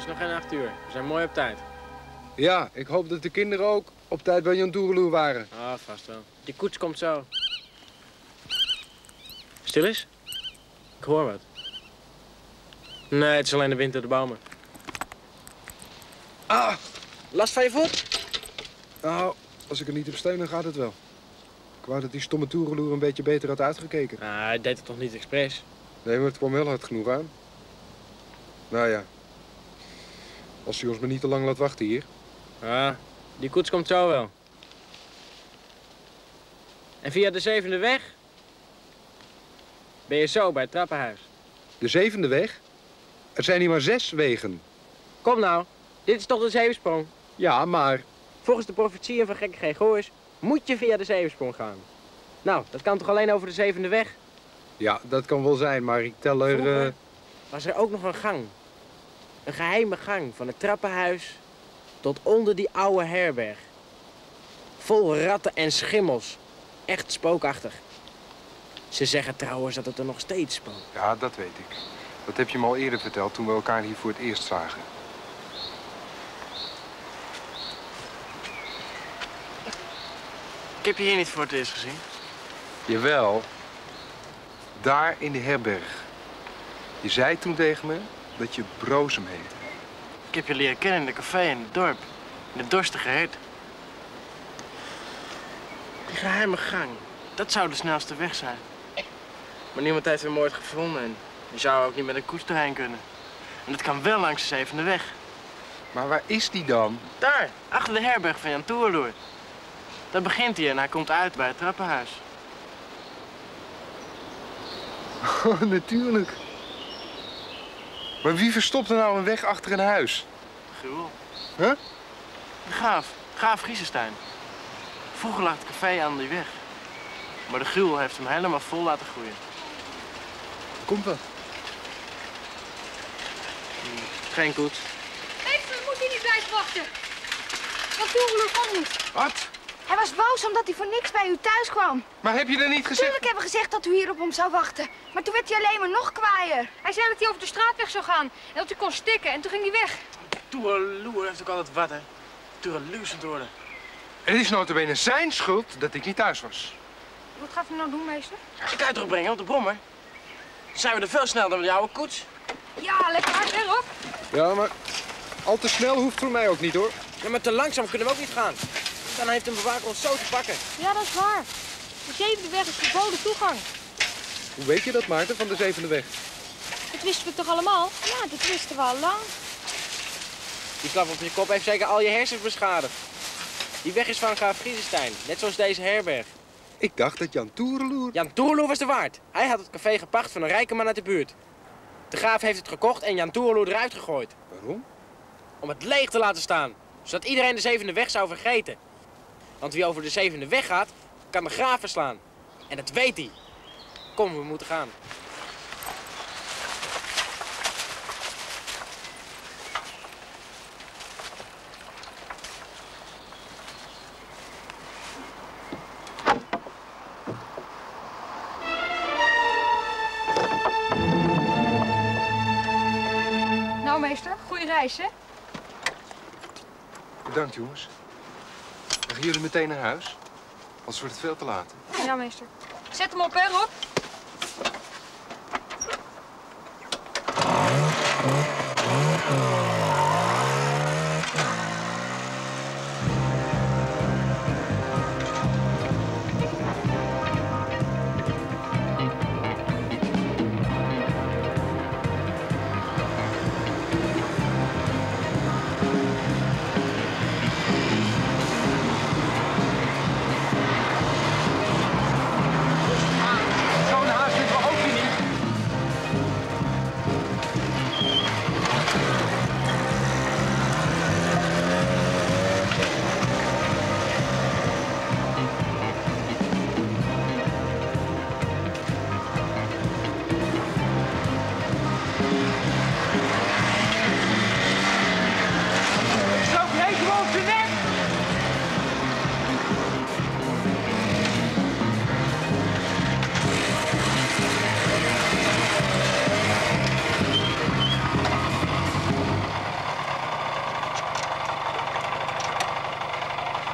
Nou, het is nog geen acht uur. We zijn mooi op tijd. Ja, ik hoop dat de kinderen ook op tijd bij Jan Toereloer waren. Ah, vast wel. Die koets komt zo. Stil is? Ik hoor wat. Nee, het is alleen de wind door de bomen. Ah! Last van je voet? Nou, als ik er niet op steun, dan gaat het wel. Ik wou dat die stomme Toereloer een beetje beter had uitgekeken. Ah, hij deed het toch niet expres? Nee, maar het kwam wel hard genoeg aan. Nou ja. Als hij ons maar niet te lang laat wachten hier. Ah, die koets komt zo wel. En via de zevende weg ben je zo bij het trappenhuis. De zevende weg? Er zijn hier maar zes wegen. Kom nou, dit is toch de zevensprong? Ja, maar... Volgens de profetieën van gekke Gregorius moet je via de zevensprong gaan. Nou, dat kan toch alleen over de zevende weg? Ja, dat kan wel zijn, maar ik tel er... Vroeger eh, was er ook nog een gang. Een geheime gang van het trappenhuis tot onder die oude herberg. Vol ratten en schimmels. Echt spookachtig. Ze zeggen trouwens dat het er nog steeds spookt. Ja, dat weet ik. Dat heb je me al eerder verteld toen we elkaar hier voor het eerst zagen. Ik heb je hier niet voor het eerst gezien. Jawel. Daar in de herberg. Je zei toen tegen me dat je Brozem heette. Ik heb je leren kennen in de café in het dorp. In de dorstige hert. Die geheime gang, dat zou de snelste weg zijn. Maar niemand heeft hem ooit gevonden en je zou ook niet met een koets kunnen. En dat kan wel langs de zevende weg. Maar waar is die dan? Daar, achter de herberg van Jan Toerloer. Daar begint hij en hij komt uit bij het trappenhuis. Oh, natuurlijk. Maar wie verstopt er nou een weg achter een huis? Gruwel. Huh? De graaf, graaf Griezenstein. Vroeger lag het café aan die weg. Maar de gruwel heeft hem helemaal vol laten groeien. Komt wat. Geen koets. Meester, we moeten hier niet blijven wachten. Want Toegeloer kon niet. Wat? Hij was boos omdat hij voor niks bij u thuis kwam. Maar heb je er niet gezegd? Tuurlijk hebben we gezegd dat u hier op hem zou wachten. Maar toen werd hij alleen maar nog kwaaier. Hij zei dat hij over de straatweg zou gaan en dat hij kon stikken en toen ging hij weg. Toereloer heeft ook altijd wat, hè. Toereluusend worden. Het is notabene zijn schuld dat ik niet thuis was. Wat gaat hij nou doen, meester? Ik terugbrengen op de brommer. Dan zijn we er veel sneller dan met oude koets. Ja, lekker hard erop. Ja, maar al te snel hoeft voor mij ook niet, hoor. Ja, maar te langzaam kunnen we ook niet gaan. Dan heeft een bewaker ons zo te pakken. Ja, dat is waar. De zevende weg is verboden toegang. Hoe weet je dat, Maarten, van de zevende weg? Dat wisten we toch allemaal? Ja, dat wisten we al lang. Die klap op je kop heeft zeker al je hersens beschadigd. Die weg is van graaf Griezenstein, net zoals deze herberg. Ik dacht dat Jan Toereloer... Jan Toerloer was de waard. Hij had het café gepacht van een rijke man uit de buurt. De graaf heeft het gekocht en Jan Toerloer eruit gegooid. Waarom? Om het leeg te laten staan, zodat iedereen de zevende weg zou vergeten. Want wie over de zevende weg gaat, kan de graaf verslaan. En dat weet hij. Kom, we moeten gaan. Nou, meester, goede reis, hè? Bedankt, jongens. Gaan jullie meteen naar huis? Anders wordt het veel te laat. Ja, meester. Zet hem op, hè, Rob?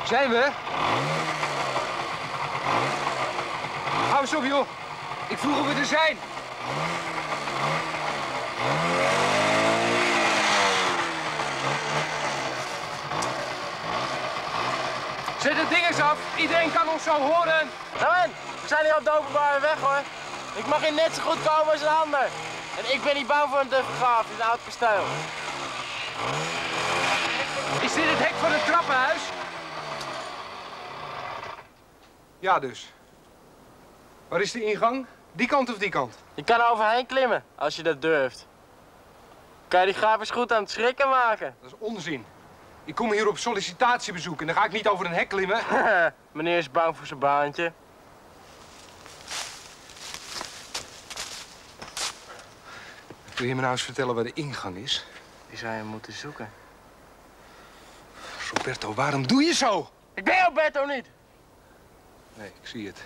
Zijn we? Hou eens op, joh. Ik vroeg of we er zijn. Zet het ding eens af. Iedereen kan ons zo horen. Nou we zijn hier op de openbare weg hoor. Ik mag hier net zo goed komen als een ander. En ik ben niet bang voor een duffelgaaf in een oud kasteel. Is dit het hek van het trappenhuis? Ja, dus. Waar is de ingang? Die kant of die kant? Je kan er overheen klimmen, als je dat durft. Kan je die gaaf eens goed aan het schrikken maken? Dat is onzin. Ik kom hier op sollicitatiebezoek en dan ga ik niet over een hek klimmen. Meneer is bang voor zijn baantje. Wil je me nou eens vertellen waar de ingang is? Die zou je moeten zoeken. Roberto, waarom doe je zo? Ik ben Roberto niet! Nee, ik zie het.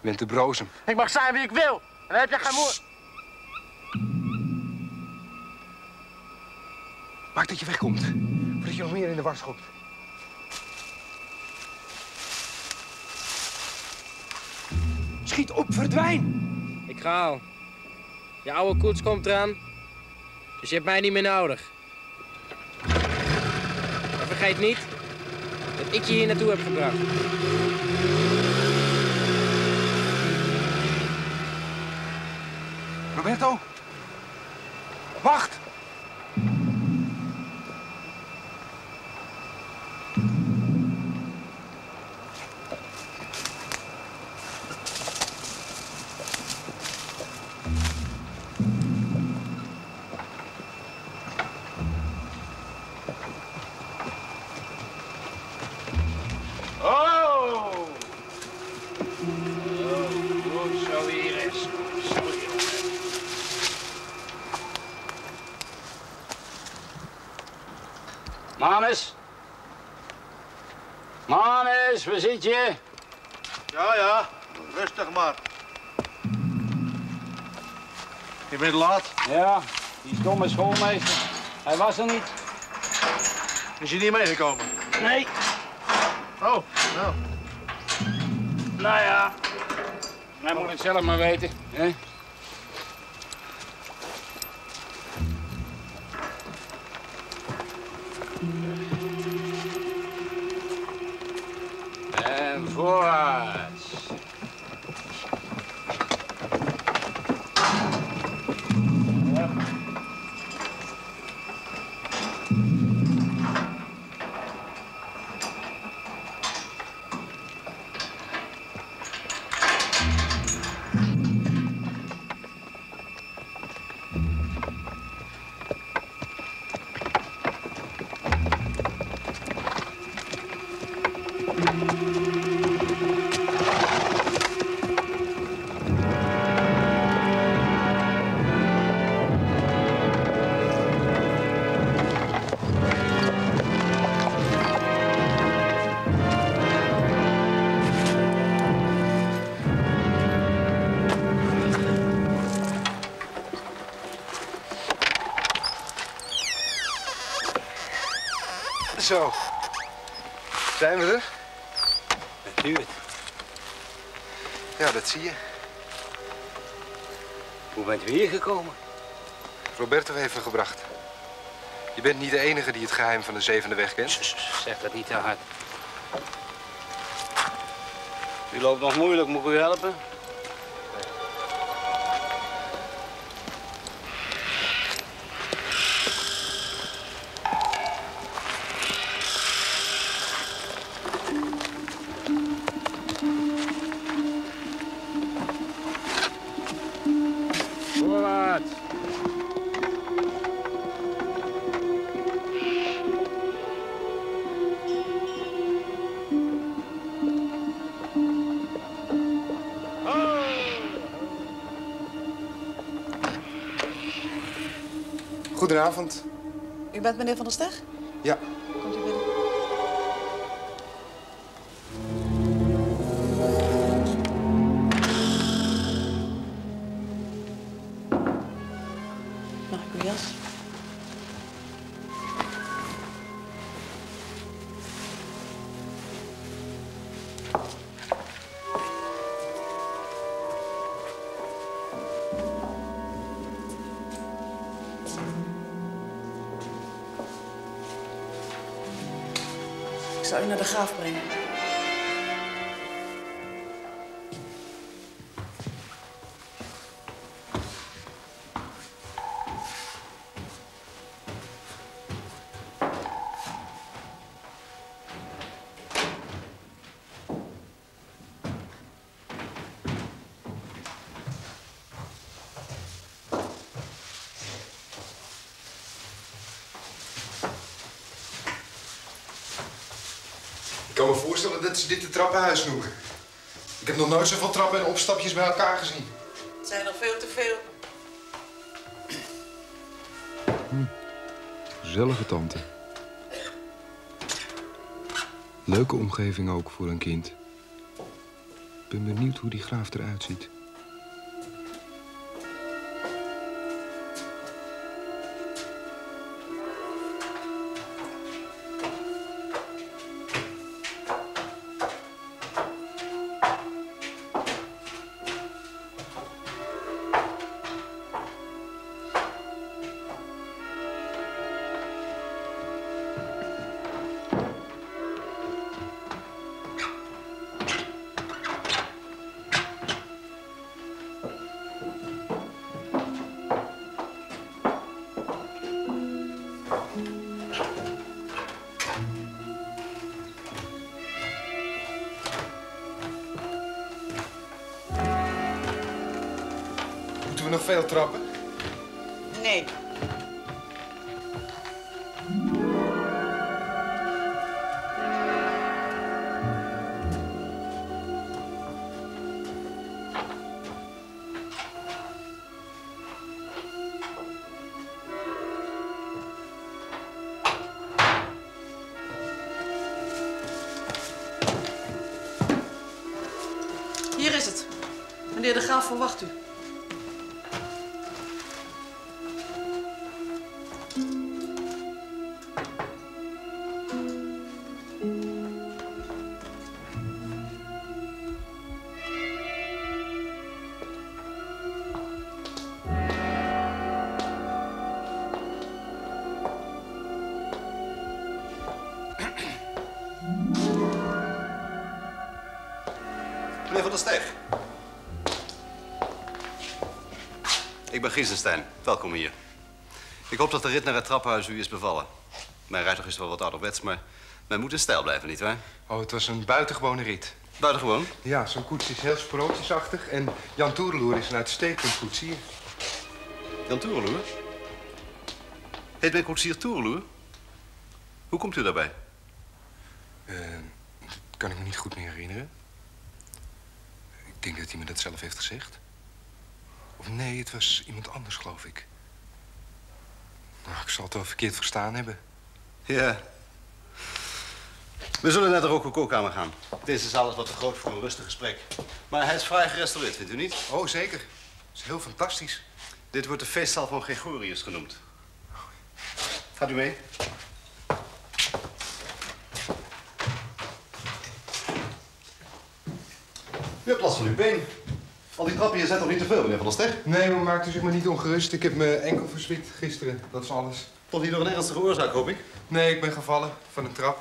Je bent te brozem. Ik mag zijn wie ik wil. En dan heb je geen moe... Maak dat je wegkomt. Voordat je nog meer in de war schopt. Schiet op, verdwijn! Ik ga al. Je oude koets komt eraan. Dus je hebt mij niet meer nodig. Maar vergeet niet dat ik je hier naartoe heb gebracht. Roberto? Wacht! Manus? Manus, waar zit je? Ja, ja, rustig maar. Je bent laat. Ja, die stomme schoolmeester. Hij was er niet. Is je niet meegekomen? Nee. Oh, nou. Nou ja, hij moet het zelf maar weten. Hè? Zo. Zijn we er? Natuurlijk. Ja, dat zie je. Hoe bent u hier gekomen? Roberto heeft me gebracht. Je bent niet de enige die het geheim van de zevende weg kent. Zeg dat niet te hard. U loopt nog moeilijk, moet ik u helpen? Goedenavond. U bent meneer Van der Steg? Ja, zal je naar de graaf brengen. Dat ze dit het trappenhuis noemen. Ik heb nog nooit zoveel trappen en opstapjes bij elkaar gezien. Het zijn nog veel te veel. Gezellige tante. Leuke omgeving ook voor een kind. Ik ben benieuwd hoe die graaf eruit ziet. Moeten we nog veel trappen? Nee. Ik ben Giesenstein. Welkom hier. Ik hoop dat de rit naar het trappenhuis u is bevallen. Mijn rijtuig is wel wat ouderwets, maar men moet in stijl blijven, nietwaar? Oh, het was een buitengewone rit. Buitengewoon. Ja, zo'n koets is heel sprookjesachtig. En Jan Toereloer is een uitstekend koetsier. Jan Toereloer? Heet mijn koetsier Toereloer? Hoe komt u daarbij? Eh, dat kan ik me niet goed meer herinneren. Ik denk dat hij me dat zelf heeft gezegd. Of nee, het was iemand anders, geloof ik. Nou, ik zal het wel verkeerd verstaan hebben. Ja. We zullen naar de rococo-kamer gaan. Deze zaal is wat te groot voor een rustig gesprek. Maar hij is fraai gerestaureerd, vindt u niet? Oh, zeker. Het is heel fantastisch. Dit wordt de feestzaal van Gregorius genoemd. Gaat u mee? U hebt last van uw been. Al die trappen hier zijn toch niet te veel, meneer Van der Steg? Nee, maar maakt u zich maar niet ongerust. Ik heb me enkel verzwikt gisteren. Dat is alles. Toch niet door een ernstige oorzaak, hoop ik? Nee, ik ben gevallen van een trap.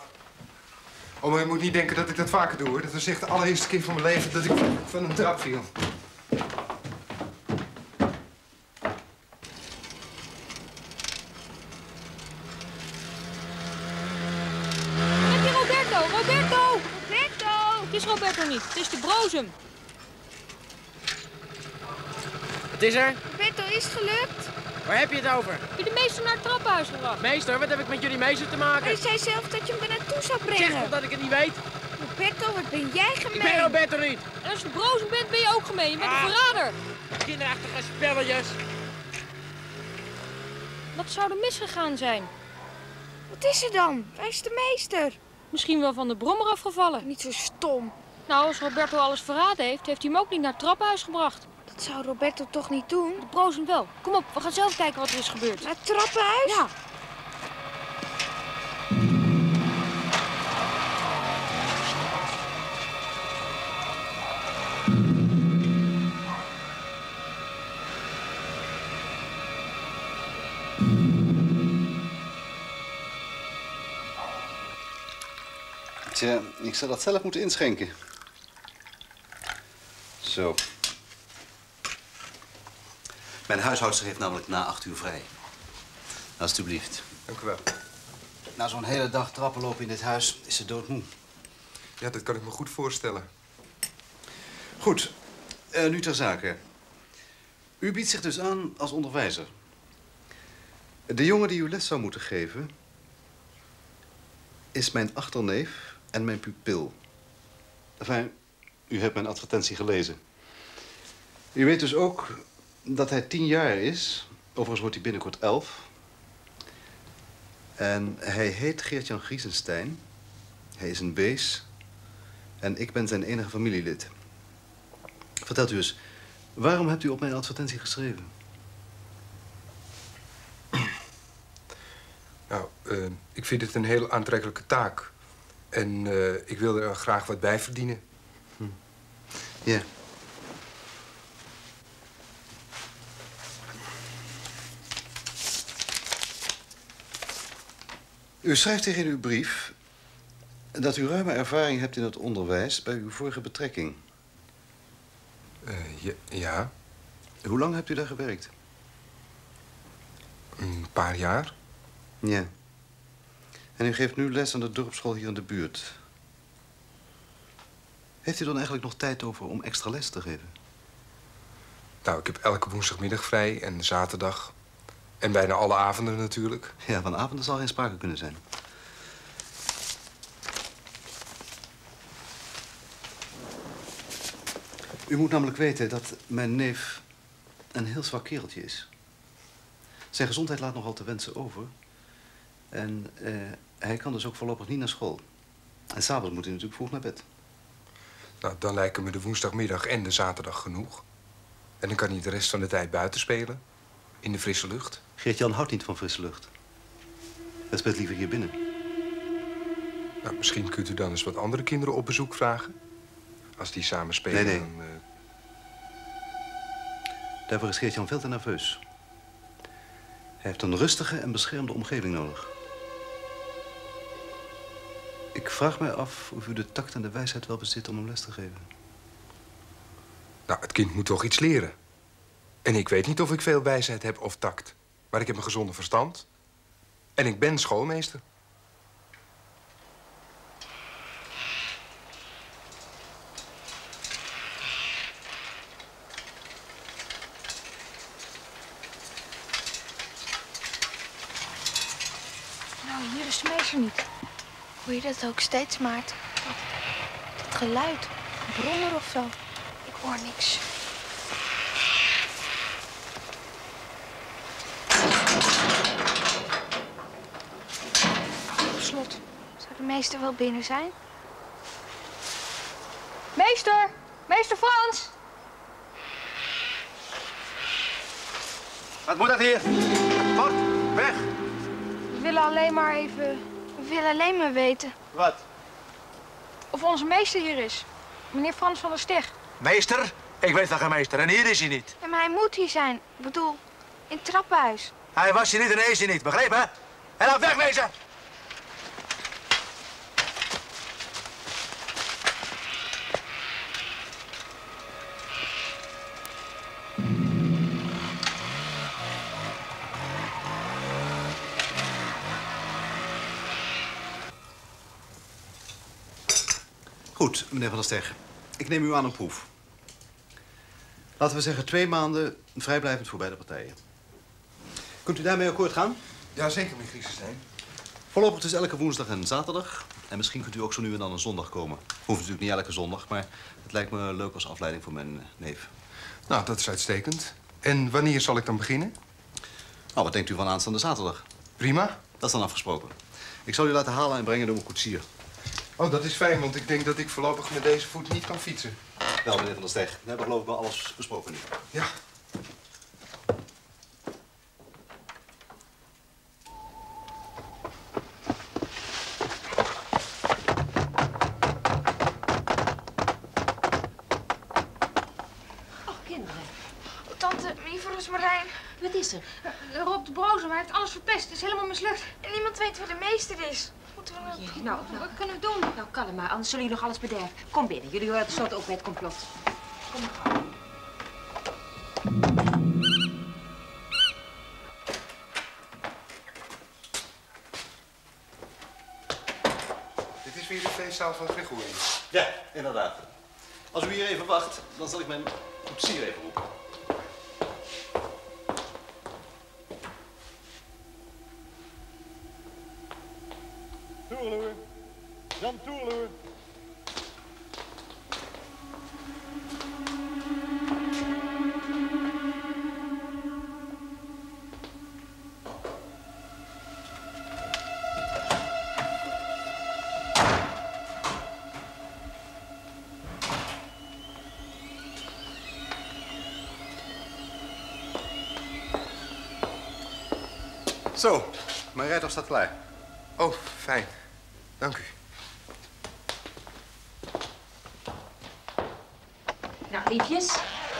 Oh, maar je moet niet denken dat ik dat vaker doe, hoor. Dat was echt de allereerste keer van mijn leven dat ik van een trap viel. Heb je Roberto? Roberto! Roberto! Het is Roberto niet. Het is de brozem. Wat is er? Roberto, is het gelukt? Waar heb je het over? Heb je de meester naar het trappenhuis gebracht? Meester, wat heb ik met jullie meester te maken? Hij zei zelf dat je hem er naartoe zou Zeg brengen. toch dat ik het niet weet? Roberto, wat ben jij Ik ben gemeen? Roberto niet. En als je de brozem bent, ben je ook gemeen. Je bent een Ah. verrader. Kinderachtige spelletjes. Wat zou er misgegaan zijn? Wat is er dan? Waar is de meester? Misschien wel van de brommer afgevallen. Niet zo stom. Nou, als Roberto alles verraden heeft, heeft hij hem ook niet naar het trappenhuis gebracht. Dat zou Roberto toch niet doen? De brozem wel. Kom op, we gaan zelf kijken wat er is gebeurd. Naar het trappenhuis? Ja. Tja, ik zou dat zelf moeten inschenken. Zo. Mijn huishoudster heeft namelijk na acht uur vrij. Alsjeblieft. Dank u wel. Na zo'n hele dag trappen lopen in dit huis is ze doodmoe. Ja, dat kan ik me goed voorstellen. Goed, eh, nu ter zake. U biedt zich dus aan als onderwijzer. De jongen die u les zou moeten geven... is mijn achterneef en mijn pupil. Enfin, u hebt mijn advertentie gelezen. U weet dus ook dat hij tien jaar is. Overigens wordt hij binnenkort elf. En hij heet Geert-Jan Griesenstein. Hij is een bees. En ik ben zijn enige familielid. Vertelt u eens, waarom hebt u op mijn advertentie geschreven? Nou, eh, ik vind het een heel aantrekkelijke taak. En eh, ik wil er graag wat bij verdienen. Ja. U schrijft tegen uw brief dat u ruime ervaring hebt in het onderwijs bij uw vorige betrekking. Eh, ja, ja, Hoe lang hebt u daar gewerkt? een paar jaar. Ja. En u geeft nu les aan de dorpsschool hier in de buurt. Heeft u dan eigenlijk nog tijd over om extra les te geven? Nou, ik heb elke woensdagmiddag vrij en zaterdag. En bijna alle avonden natuurlijk. Ja, van avonden zal geen sprake kunnen zijn. U moet namelijk weten dat mijn neef een heel zwak kereltje is. Zijn gezondheid laat nogal te wensen over. En eh, hij kan dus ook voorlopig niet naar school. En s'avonds moet hij natuurlijk vroeg naar bed. Nou, dan lijken me de woensdagmiddag en de zaterdag genoeg. En dan kan hij de rest van de tijd buiten spelen. In de frisse lucht. Geert-Jan houdt niet van frisse lucht. Hij speelt liever hier binnen. Nou, misschien kunt u dan eens wat andere kinderen op bezoek vragen. Als die samen spelen. Nee, nee. dan, eh, Daarvoor is Geert-Jan veel te nerveus. Hij heeft een rustige en beschermde omgeving nodig. Ik vraag mij af of u de tact en de wijsheid wel bezit om hem les te geven. Nou, het kind moet toch iets leren. En ik weet niet of ik veel wijsheid heb of tact. Maar ik heb een gezonde verstand. En ik ben schoolmeester. Nou, hier is de meester niet. Hoor je dat ook steeds, Maarten? Dat, dat geluid. Een brommer of zo. Ik hoor niks. Op slot. Zou de meester wel binnen zijn? Meester! Meester Frans! Wat moet dat hier? Wat? Weg! We willen alleen maar even We willen alleen maar weten. Wat? of onze meester hier is. Meneer Frans van der Steg. Meester? Ik weet van geen meester en hier is hij niet. Ja, maar hij moet hier zijn. Ik bedoel, in het trappenhuis. Hij was hier niet en hij is hier niet, begrepen? En laat wegwezen! Goed, meneer Van der Steg. Ik neem u aan een proef. Laten we zeggen twee maanden vrijblijvend voor beide partijen. Kunt u daarmee akkoord gaan? Ja, zeker, meneer Griesenstein. Voorlopig dus elke woensdag en zaterdag. En misschien kunt u ook zo nu en dan een zondag komen. Hoeft natuurlijk niet elke zondag, maar het lijkt me leuk als afleiding voor mijn eh, neef. Nou, dat is uitstekend. En wanneer zal ik dan beginnen? Nou, wat denkt u van aanstaande zaterdag? Prima. Dat is dan afgesproken. Ik zal u laten halen en brengen door mijn koetsier. Oh, dat is fijn, want ik denk dat ik voorlopig met deze voet niet kan fietsen. Wel, meneer Van der Steg. We hebben geloof ik wel alles besproken nu. Ja. Oh, kinderen. Tante, meneer Roosmarijn. Wat is er? Rob de Broze, hij heeft alles verpest. Het is helemaal mislukt. En niemand weet waar de meester is. moeten we nou doen? Nou, Wat kunnen we doen? nou, kalm maar, anders zullen jullie nog alles bederven. Kom binnen, jullie horen tenslotte ook bij het complot. Kom maar. Dit is weer de feestzaal van Gregory. Ja, inderdaad. Als u hier even wacht, dan zal ik mijn koetsier even roepen. Toerloer. Jan Toerloer. Zo, mijn rijtuig staat klaar. Oh, fijn. Dank u. Nou, liefjes,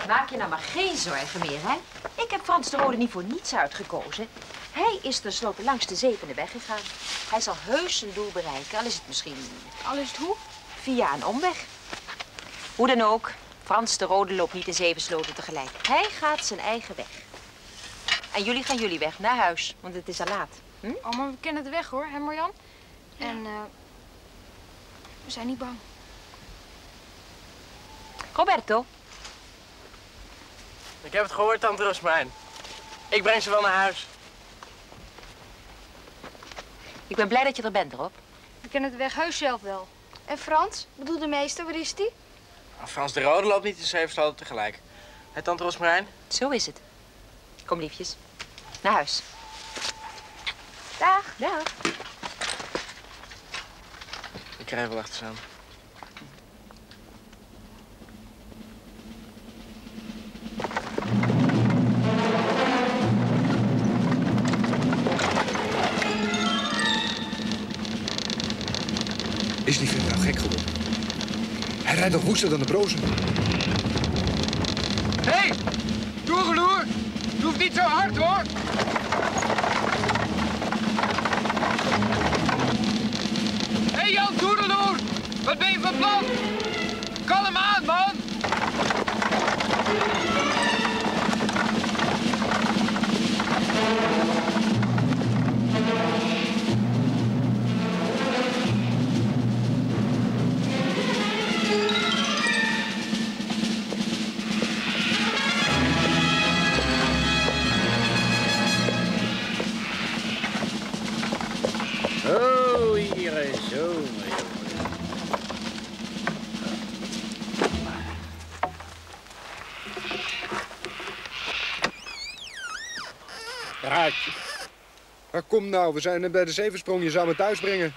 maak je nou maar geen zorgen meer, hè? Ik heb Frans de Rode niet voor niets uitgekozen. Hij is tenslotte langs de zevende weg gegaan. Hij zal heus zijn doel bereiken, al is het misschien... Al is het hoe? Via een omweg. Hoe dan ook, Frans de Rode loopt niet in zeven sloten tegelijk. Hij gaat zijn eigen weg. En jullie gaan jullie weg, naar huis, want het is al laat. Hm? Oh, maar we kennen de weg hoor, hè Marjan? En eh, we zijn niet bang. Roberto, Ik heb het gehoord, tante Rosmijn. Ik breng ze wel naar huis. ik ben blij dat je er bent, Rob. We kennen de weg heus zelf wel. En Frans? Bedoel de meester, waar is die? Frans de Rode loopt niet in zeven sloten tegelijk. Hé, tante Rosmarijn? Zo is het. Kom, liefjes. Naar huis. Dag. Dag. Ik krijg wel achter ze aan. Is die vent nou gek geworden? Hij rijdt nog woester dan de brozen. Hé, hey, niet zo hard, hoor. Hé, hey, Jan Toedeloer. Wat ben je van plan? Kalm aan, man. Kom nou, we zijn bij de zevensprong. Je zou me thuis brengen.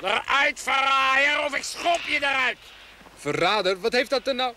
Eruit, verraaier, of ik schop je eruit. Verrader, wat heeft dat er nou?